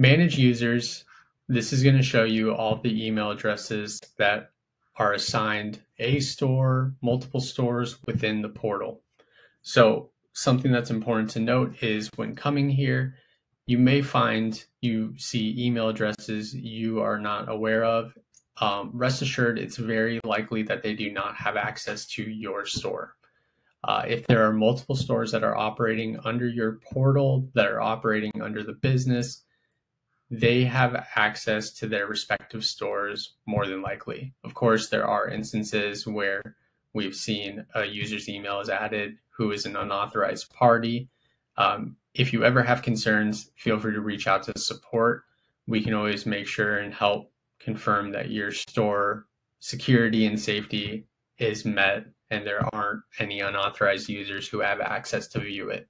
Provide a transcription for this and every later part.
Manage users. This is going to show you all the email addresses that are assigned a store, multiple stores within the portal. So something that's important to note is when coming here, you may find you see email addresses you are not aware of. Um, rest assured, it's very likely that they do not have access to your store. Uh, if there are multiple stores that are operating under your portal, that are operating under the business, they have access to their respective stores more than likely. Of course, there are instances where we've seen a user's email is added who is an unauthorized party. Um, if you ever have concerns, feel free to reach out to support. We can always make sure and help confirm that your store security and safety is met and there aren't any unauthorized users who have access to view it.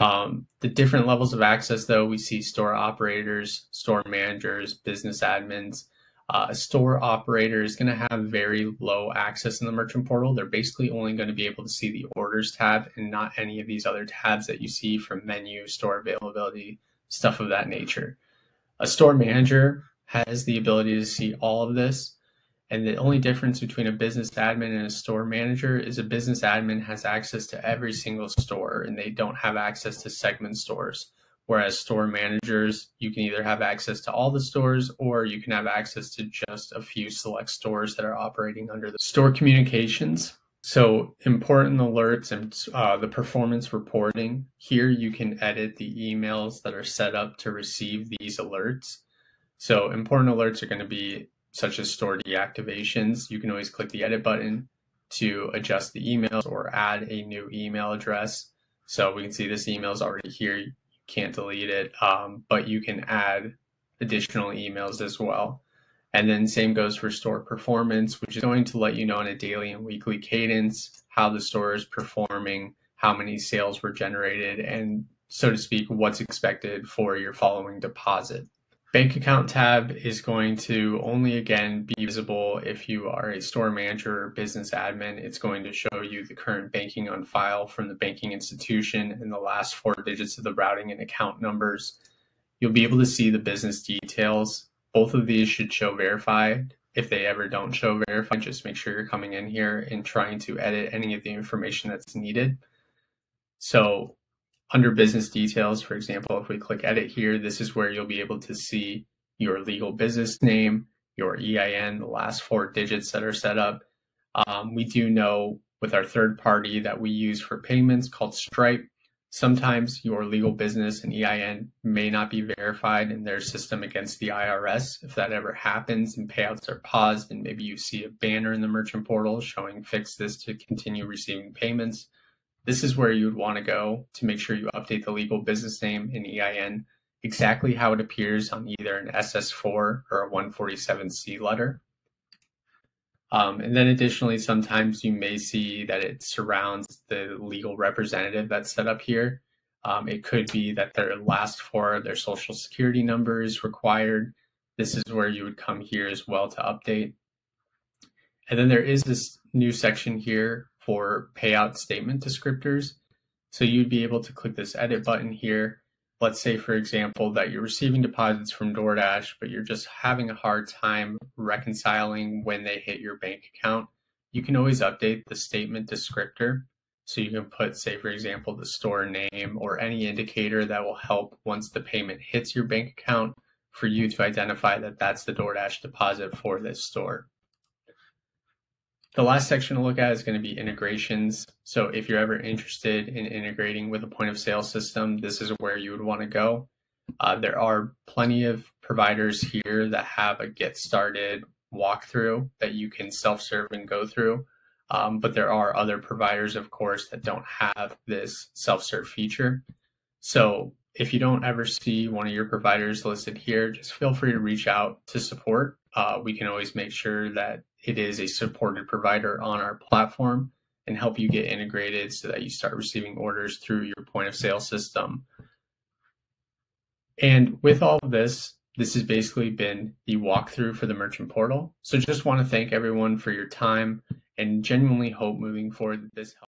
Um, the different levels of access, though, we see store operators, store managers, business admins. Uh, a store operator is going to have very low access in the merchant portal. They're basically only going to be able to see the orders tab and not any of these other tabs that you see from menu, store availability, stuff of that nature. A store manager has the ability to see all of this. And the only difference between a business admin and a store manager is a business admin has access to every single store and they don't have access to segment stores. Whereas store managers, you can either have access to all the stores or you can have access to just a few select stores that are operating under the store communications. So important alerts and uh, the performance reporting. Here you can edit the emails that are set up to receive these alerts. So important alerts are going to be such as store deactivations, you can always click the edit button to adjust the emails or add a new email address. So we can see this email is already here. You can't delete it, um, but you can add additional emails as well. And then same goes for store performance, which is going to let you know on a daily and weekly cadence how the store is performing, how many sales were generated, and so to speak, what's expected for your following deposit. Bank account tab is going to only again be visible if you are a store manager or business admin. It's going to show you the current banking on file from the banking institution and the last four digits of the routing and account numbers. You'll be able to see the business details. Both of these should show verified. If they ever don't show verified, just make sure you're coming in here and trying to edit any of the information that's needed. So under business details, for example, if we click edit here, this is where you'll be able to see your legal business name, your EIN, the last four digits that are set up. Um, we do know with our third party that we use for payments called Stripe, sometimes your legal business and EIN may not be verified in their system against the IRS. If that ever happens and payouts are paused and maybe you see a banner in the merchant portal showing fix this to continue receiving payments, this is where you would want to go to make sure you update the legal business name in EIN exactly how it appears on either an SS4 or a 147C letter. Um, and then additionally, sometimes you may see that it surrounds the legal representative that's set up here. Um, it could be that their last four their social security number is required. This is where you would come here as well to update. And then there is this new section here for payout statement descriptors. So you'd be able to click this edit button here. Let's say, for example, that you're receiving deposits from DoorDash, but you're just having a hard time reconciling when they hit your bank account. You can always update the statement descriptor. So you can put, say, for example, the store name or any indicator that will help once the payment hits your bank account for you to identify that that's the DoorDash deposit for this store. The last section to look at is going to be integrations. So if you're ever interested in integrating with a point of sale system, this is where you would want to go. Uh, there are plenty of providers here that have a get started walkthrough that you can self-serve and go through. Um, but there are other providers, of course, that don't have this self-serve feature. So if you don't ever see one of your providers listed here, just feel free to reach out to support. Uh, we can always make sure that it is a supported provider on our platform and help you get integrated so that you start receiving orders through your point of sale system. And with all of this, this has basically been the walkthrough for the merchant portal. So just want to thank everyone for your time and genuinely hope moving forward that this helps.